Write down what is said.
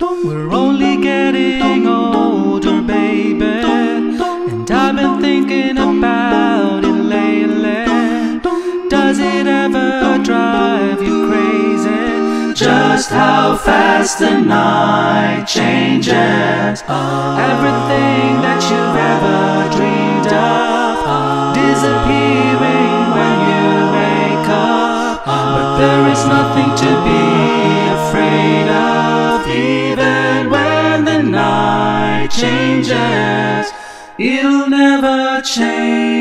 We're only getting older, baby. And I've been thinking about it lately. Does it ever drive you crazy? Just how fast the night changes. Everything that you've ever dreamed of disappearing when you wake up. But there is nothing to be changes. It'll never change.